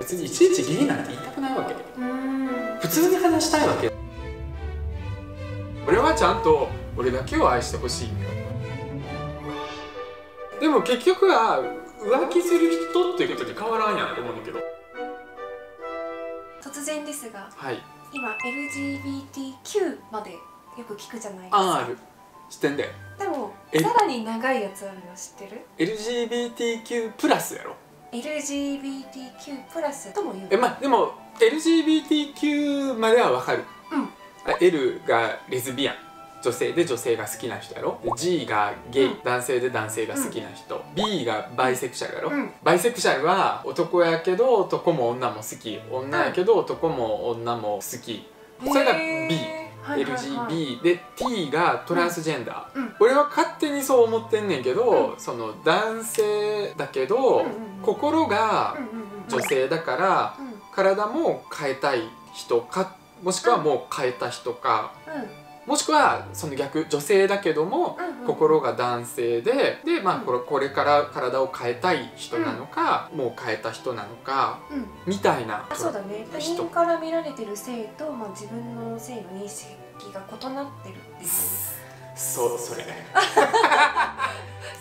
別にいちいちゲイなんて言いたくないわけ。うん。普通に話したいわけ。俺はちゃんと俺だけを愛してほしいでも結局は浮気する人っていうことに変わらんやんと思うんだけど。突然ですがはい。今 LGBTQ までよく聞くじゃないですか。あある。知ってんででもえ？さらに長いやつあるの知ってる？LGBTQ プラスやろ LGBTQ プラスとも言う。えまでも LGBTQ まではわかる、うん。あ L がレズビアン。女性で女性が好きな人やろ。で G がゲイ、うん。男性で男性が好きな人、B がバイセクシャルやろ、うん。バイセクシャルは男やけど男も女も好き。女やけど男も女も好き、それが B へーはいはい。はい LGB で T がトランスジェンダー、うん。俺は勝手にそう思ってんねんけど、その男性だけど、うんうんうん心が女性だから、うん。体も変えたい人かもしくはもう変えた人か、もしくはその逆女性だけども、心が男性でで、まあ、うん。これこれから体を変えたい人なのか、もう変えた人なのかみたいなあそうだね。他人人から見られてる性と、まあ、自分の性の認識が異なってるっていう。そうそれ。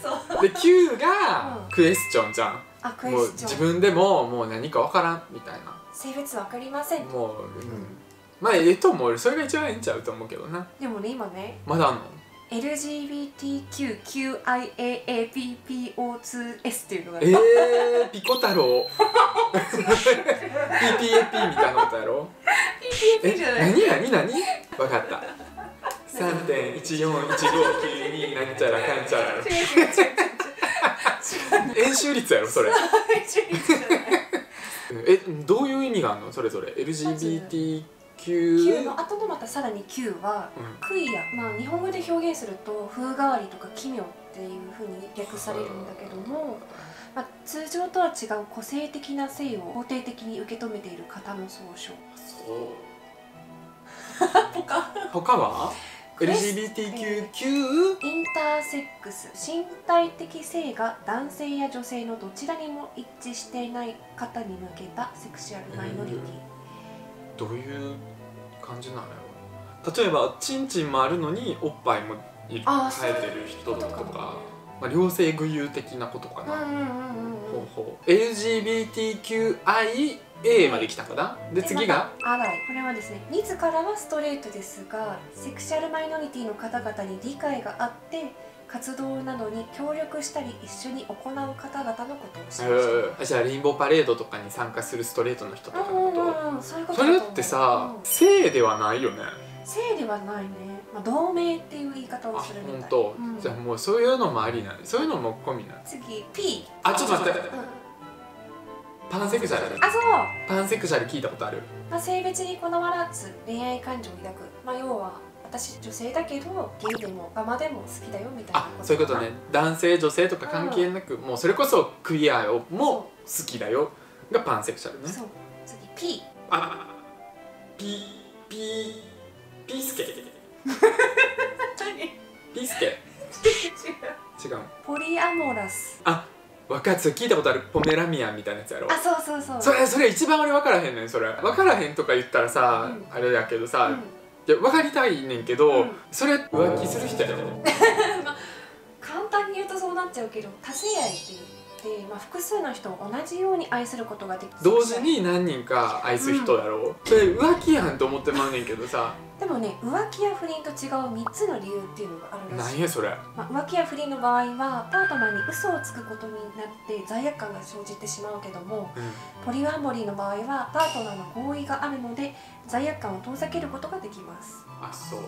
そう。で Q がうん。クエスチョンじゃん、もう自分でももう何か分からんみたいな。性別わかりません。もう、うん、まあええと思うよ。それが一番ええんちゃうと思うけどな。でもね今ねまだあんの？LGBTQQIAAPPO2S っていうのがえー、ピコ太郎。PPAP みたいなことやろ？PPAP じゃない。何何何？分かった。3.14159になんちゃらかんちゃら。違う違う違う違う円周率やろそれ。えどういう意味があるの？それぞれ。LGBTQ Q の後のまたさらに Q はうん。クイア、まあ、日本語で表現すると風変わりとか奇妙っていうふうに訳されるんだけども、まあ、通常とは違う個性的な性を肯定的に受け止めている方の総称。そう。他他は？クレス LGBTQ インターセックス。身体的性が男性や女性のどちらにも一致していない方に向けたセクシュアルマイノリティ、どういう感じなのよ例えばチンチンもあるのにおっぱいも生えてる人とか。まあ、両性具有的なことかな、うんうんうんうんほうほう LGBTQIA まで来たかな？で次が？アライこれはですね自らはストレートですがセクシャルマイノリティの方々に理解があって活動などに協力したり一緒に行う方々のことを指しますえー。じゃあレインボーパレードとかに参加するストレートの人とかのうんこうんうんそういうこととそれってさうん。性ではないよね。性ではないね、まあ、同盟っていう言い方あをするみたい。本当、うん。じゃあもうそういうのもありなんそういうのも込みなん次 P あちょっと待って。うんパンセクシャル。あそう、パンセクシャル聞いたことある？まあ、性別にこだわらず恋愛感情を抱く、まあ、要は私女性だけどゲイでもガマでも好きだよみたいなあそういうことね。男性女性とか関係なく、もうそれこそクイアをも好きだよがパンセクシャルね。そう。次 P あピピピスケ。何ピスケ。違う。ポリアモラス。あ分かるそれ聞いたことあるポメラミアンみたいなやつやろ？あそうそうそう。それそれ一番俺分からへんねんそれ。分からへんとか言ったらさ、うん。あれやけどさ、うん。いや分かりたいねんけど、うん。それ浮気する人やろ？簡単に言うとそうなっちゃうけど多性愛って言って、まあ、複数の人を同じように愛することができる同時に何人か愛す人やろ、それ浮気やんと思ってまうねんけどさ。でもね浮気や不倫と違う3つの理由っていうのがあるらしい。何やそれ。まあ、浮気や不倫の場合はパートナーに嘘をつくことになって罪悪感が生じてしまうけどもうん。ポリアモリーの場合はパートナーの合意があるので罪悪感を遠ざけることができます。あそう。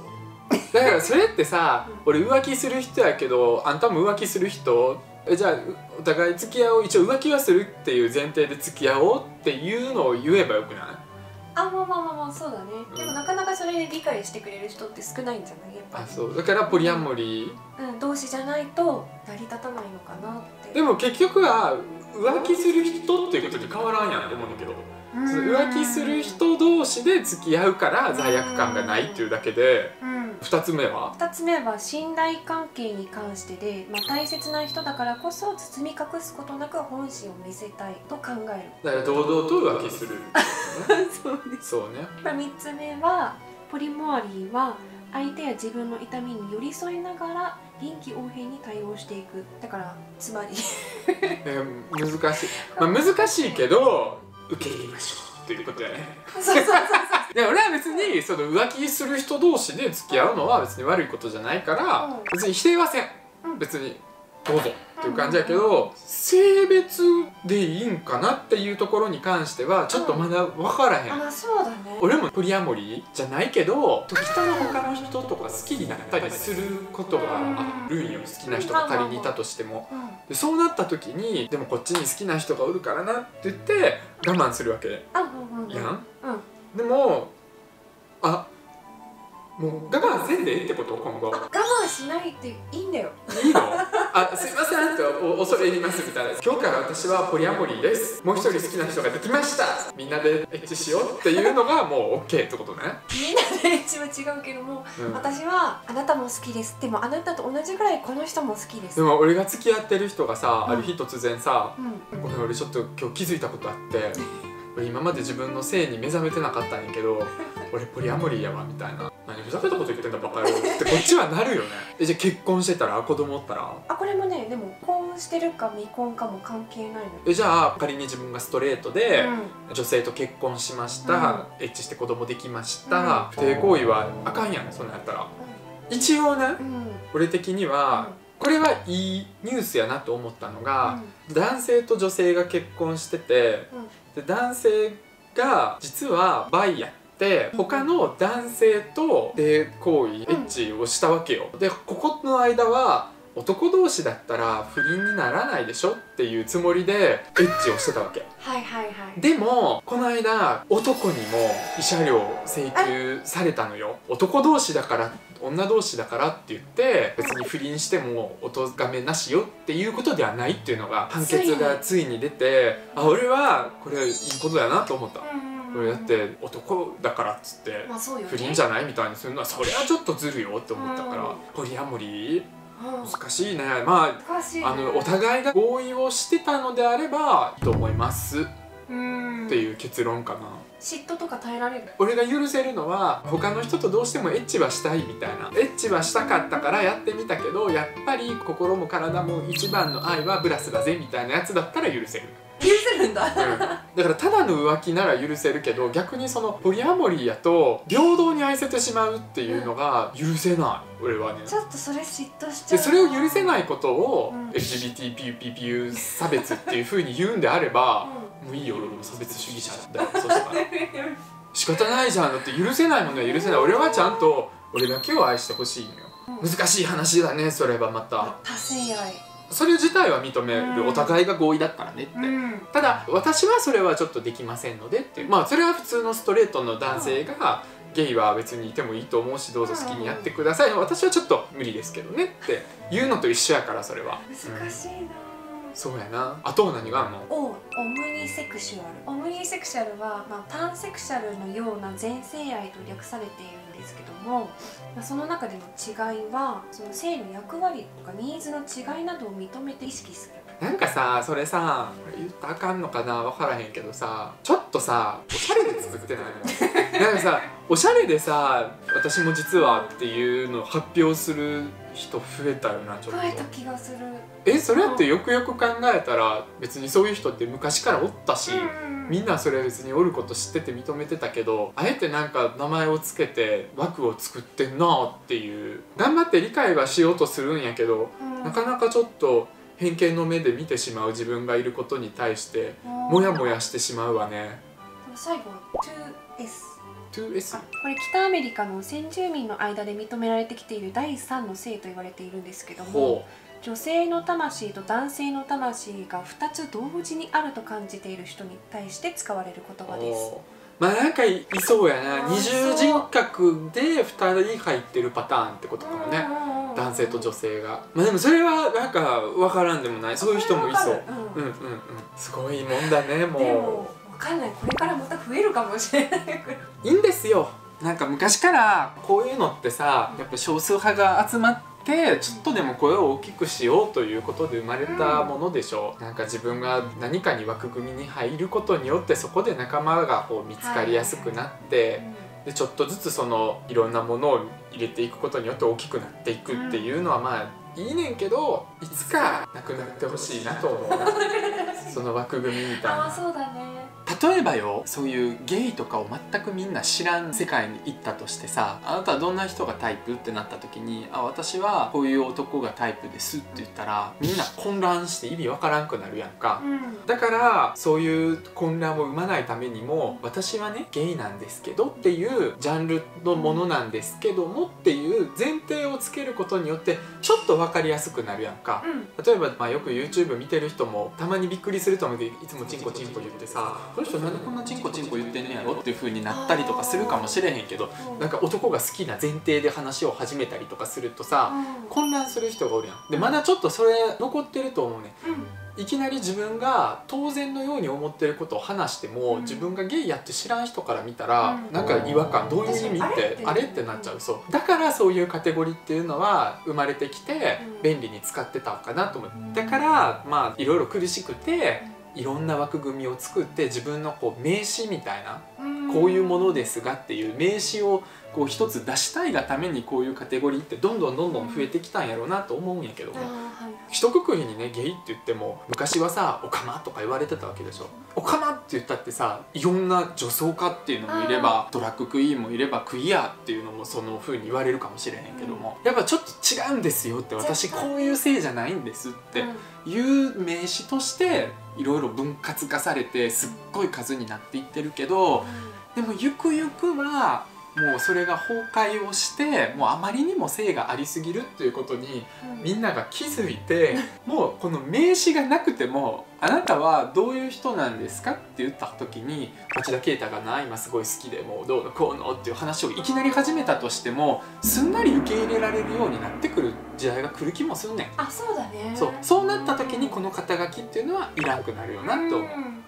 だからそれってさ、俺浮気する人やけどあんたも浮気する人えじゃあうお互い付き合おう一応浮気はするっていう前提で付き合おうっていうのを言えばよくない？あまあまあまあまあそうだね。でもなかなかそれで理解してくれる人って少ないんじゃない？やっぱり。あそう。だからポリアモリ。ーうん、同士じゃないと成り立たないのかなって。でも結局は浮気する人っていうことに変わらんやんと思うんだけど。うん浮気する人同士で付き合うから罪悪感がないっていうだけでうん。2つ目は？2つ目は信頼関係に関してで、まあ、大切な人だからこそ包み隠すことなく本心を見せたいと考えだから堂々と浮気する、る そうです、そうね。まあ、3つ目はポリモアリーは相手や自分の痛みに寄り添いながら臨機応変に対応していく。だからつまり。えー難しい、まあ、難しいけど受け入れましょうっていうことやね。そうそうそうそう。いや俺は別にその浮気する人同士で付き合うのは別に悪いことじゃないから、うん。別に否定はせん。別にどうぞっていう感じやけど、性別でいいんかなっていうところに関してはちょっとまだ分からへん、あまあそうだね。俺もポリアモリーじゃないけど時たま他の人とか好きになったりすることがあるんよ。好きな人が仮にいたとしても。うん。でそうなった時にでもこっちに好きな人がおるからなって言って我慢するわけ。あうんうんうん。やん？うん。でもあもう我慢せんでええってこと今後。我慢しないっていいんだよ。いいの？あすいませんってお恐れ入りますみたいな。今日から私はポリアモリーです。もう一人好きな人ができました。みんなでエッチしようっていうのがもう OK ってことね、みんなでエッチは違うけどもうん、私はあなたも好きですでもあなたと同じぐらいこの人も好きです。でも俺が付き合ってる人がさ、うん。ある日突然さうん「ごめん俺ちょっと今日気づいたことあって俺今まで自分の性に目覚めてなかったんやけど俺ポリアモリーやわ」みたいな「何ふざけたこと言ってんだバカ野郎」ってこっちはなるよね。えじゃあ結婚してたら子供おったら？あこれもねでも婚してるか未婚かも関係ないのよえじゃあ仮に自分がストレートで、う女性と結婚しました、うん。エッチして子供できました、うん。不貞行為はあかんやんそんなんやったら。一応ね俺的には、これはいいニュースやなと思ったのが、男性と女性が結婚してて、で男性が実はバイやって他の男性と性行為エッチをしたわけよ。でここの間は男同士だったら不倫にならないでしょっていうつもりでエッチをしてたわけ。はいはいはい。でもこの間男にも慰謝料請求されたのよ。男同士だから女同士だからって言って別に不倫してもお咎めなしよっていうことではないっていうのが判決がついに出てあ俺はこれいいことだなと思った。これだって男だからっつって不倫じゃないみたいにするのはそれはちょっとずるよって思ったからうん。ポリアモリーうん。難しいね。まああのお互いが合意をしてたのであればいいと思います。っうん。ていう結論かな。嫉妬とか耐えられる？俺が許せるのは他の人とどうしてもエッチはしたいみたいな。エッチはしたかったからやってみたけどやっぱり心も体も一番の愛はブラスだぜみたいなやつだったら許せる、許せるんだ。うん、だからただの浮気なら許せるけど逆にそのポリアモリーやと平等に愛せてしまうっていうのが許せない。俺はね。ちょっとそれ嫉妬しちゃうでそれを許せないことをうん。LGBTQ 差別っていうふうに言うんであればもういいよ俺も差別主義者だよそしたら仕方ないじゃんだって許せないものは許せない俺はちゃんと俺だけを愛してほしいのようん難しい話だねそれはまた多性愛それ自体は認める、うん。お互いが合意だったらねって、ん。ただ私はそれはちょっとできませんのでってまあそれは普通のストレートの男性がゲイは別にいてもいいと思うしどうぞ好きにやってください。私はちょっと無理ですけどねっていうのと一緒やからそれは。難しいなそうやな。あと何があんの？おオムニセクシュアル。オムニセクシュアルは、まあ、パンセクシャルのような全性愛と略されているんですけども、まあ、その中での違いはその性の役割とかニーズの違いなどを認めて意識する。なんかさそれさ言ったらあかんのかな分からへんけどさちょっとさおしゃれで作ってない？の なんかさおしゃれでさ私も実はっていうのを発表する人増えたよなちょっと。増えた気がする。えそれってよくよく考えたら別にそういう人って昔からおったし、みんなそれ別におること知ってて認めてたけどあえてなんか名前をつけて枠を作ってんなっていう。頑張って理解はしようとするんやけどうん。なかなかちょっと偏見の目で見てしまう自分がいることに対してモヤモヤしてしまうわね。最後は 2S 2S? あこれ北アメリカの先住民の間で認められてきている第三の性と言われているんですけどもほ女性の魂と男性の魂が2つ同時にあると感じている人に対して使われる言う葉です。まあなんかいそうやな。二重人格で2人入ってるパターンってことかもね。う。ん男性と女性が。まあでもそれはなんか分からんでもない。そういう人もいそう。わかる。うん。うんうんすごいもんだねもでもわかんない。これからまた増えるかもしれない。ういいんですよ。なんか昔からこういうのってさやっぱ少数派が集まってちょっとでも声を大きくしようということで生まれたものでしょ。う、なんか自分が何かに枠組みに入ることによってそこで仲間がこう見つかりやすくなって、でちょっとずつそのいろんなものを入れていくことによって大きくなっていくっていうのはまあいいねんけどいつかなくなってほしいなと思うな。その枠組みみたいな。ああそうだね例えばよそういうゲイとかを全くみんな知らん世界に行ったとしてさあなたはどんな人がタイプってなった時にあ私はこういう男がタイプですって言ったらみんな混乱して意味わからんくなるやんか。うん。だからそういう混乱を生まないためにも私はねゲイなんですけどっていうジャンルのものなんですけどもっていう前提をつけることによってちょっと分かりやすくなるやんか。うん。例えば、まあ、よく YouTube 見てる人もたまにびっくりすると思うけどいつもチンコチンコ言ってさこの人なんでこんなチンコチンコ言ってんねやろっていう風になったりとかするかもしれへんけどなんか男が好きな前提で話を始めたりとかするとさうん混乱する人がおるやん。でまだちょっとそれ残ってると思うねうん。いきなり自分が当然のように思ってることを話しても、うん自分がゲイやって知らん人から見たら、うんなんか違和感どういう意味ってあれってなっちゃう。そう。だからそういうカテゴリーっていうのは生まれてきてうん便利に使ってたのかなと思ってだからまあいろいろ苦しくていろんな枠組みを作って自分のこう名刺みたいなうんこういうものですがっていう名刺をこう一つ出したいがためにこういうカテゴリーってどんどんどんどん増えてきたんやろうなと思うんやけどね。一括りにねゲイって言っても昔はさ「オカマ」とか言われてたわけでしょ「オカマ」って言ったってさいろんな女装家っていうのもいればドラッグクイーンもいればクイアっていうのもその風に言われるかもしれへんけども、やっぱちょっと違うんですよって私こういう性じゃないんですっていう名詞としていろいろ分割化されてすっごい数になっていってるけどでもゆくゆくはもうそれが崩壊をしてもうあまりにも性がありすぎるっていうことにうんみんなが気づいてもうこの名詞がなくても「あなたはどういう人なんですか?」って言った時に町田啓太がな今すごい好きでもうどうのこうのっていう話をいきなり始めたとしてもすんなり受け入れられるようになってくる時代が来る気もすんねん。あそうだねそうそうなった時にこの肩書きっていうのはいらんくなるよなと思う。うん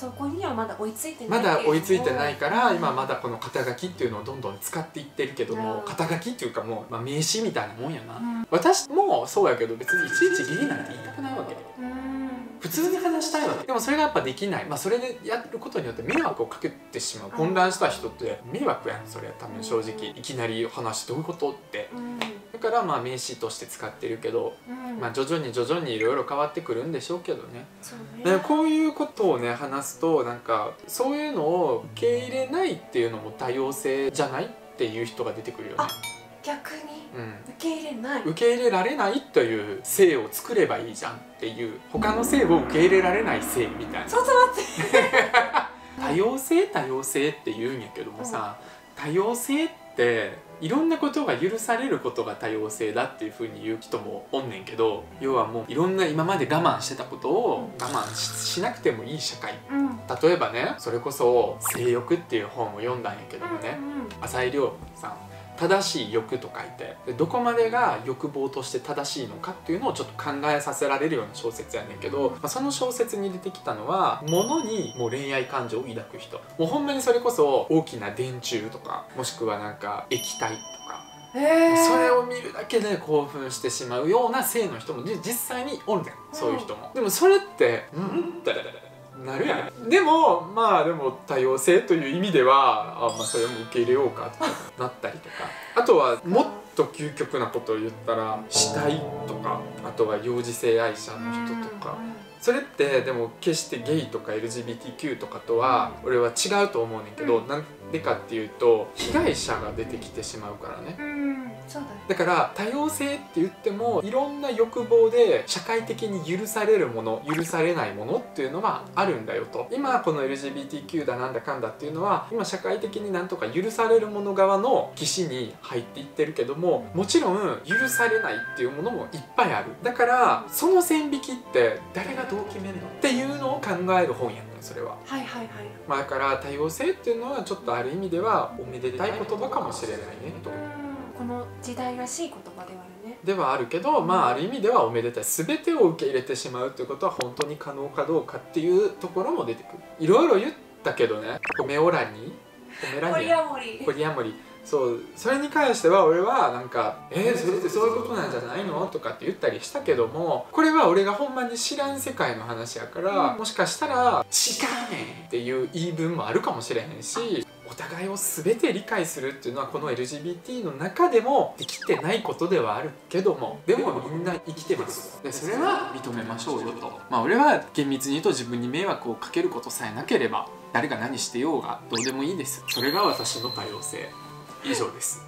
そこにはまだ追いついてなまいだ追いついてないからうん今まだこの肩書きっていうのをどんどん使っていってるけどもうん。肩書きっていうかもう、まあ、名詞みたいなもんやな、うん。私もそうやけど別にいちいちゲイなんて言いたくないわけ。うん。普通に話したいわけ。でもそれがやっぱできない、まあ、それでやることによって迷惑をかけてしまう。混乱した人って迷惑やんそれ。多分正直。いきなり話どういうことってからまあ名詞として使ってるけど、うん。まあ、徐々に徐々にいろいろ変わってくるんでしょうけどね。ね。こういうことをね話すとなんかそういうのを受け入れないっていうのも多様性じゃないっていう人が出てくるよね。あ。逆に？うん。受け入れない。受け入れられないという性を作ればいいじゃんっていう他の性を受け入れられない性みたいな。ちょっと待って。多様性？多様性って言うんやけどもさ多様性っていろんなことが許されることが多様性だっていうふうに言う人もおんねんけど要はもういろんな今まで我慢してたことを我慢ししなくてもいい社会。うん。例えばねそれこそ「性欲」っていう本を読んだんやけどもね。うん。浅井亮さん正しい欲と書いてでどこまでが欲望として正しいのかっていうのをちょっと考えさせられるような小説やねんけど、まあ、その小説に出てきたのは物にもう恋愛感情を抱く人。もうほんまにそれこそ大きな電柱とかもしくはなんか液体とか。それを見るだけで興奮してしまうような性の人もじ実際におるねん。そういう人も、でもそれってうん？ってなるやん。でもまあでも多様性という意味ではあ、まあ、それも受け入れようかとかなったりとか。あとはもっと究極なことを言ったら死体とかあとは幼児性愛者の人とか。それってでも決してゲイとか LGBTQ とかとは俺は違うと思うねんけど、うん。なんでかっていうと被害者が出てきてしまうからね。うんうんそうだね。だから多様性って言ってもいろんな欲望で社会的に許されるもの許されないものっていうのはあるんだよと。今この LGBTQ だなんだかんだっていうのは今社会的になんとか許されるもの側の岸に入っていってるけどももちろん許されないっていうものもいっぱいある。だからその線引きって誰がどう決めるの？っていうのを考える本やねんそれは。はいはいはい。まあ、だから多様性っていうのはちょっとある意味ではおめでたい言葉かもしれないねと。うんこの時代らしい言葉ではあるね。ではあるけど、まあ、ある意味ではおめでたい。全てを受け入れてしまうということは本当に可能かどうかっていうところも出てくる。いろいろ言ったけどね。メオラニ？ーポメラニポリアモリそうそれに関しては俺はなんか「えー、それってそういうことなんじゃないの?」とかって言ったりしたけどもこれは俺がほんまに知らん世界の話やから、うん。もしかしたら「違うねん」っていう言い分もあるかもしれへんしお互いを全て理解するっていうのはこの LGBT の中でもできてないことではあるけどもでもみんな生きてます。でそれは認めましょうよと。まあ俺は厳密に言うと自分に迷惑をかけることさえなければ誰が何してようがどうでもいいです。それが私の多様性以上です。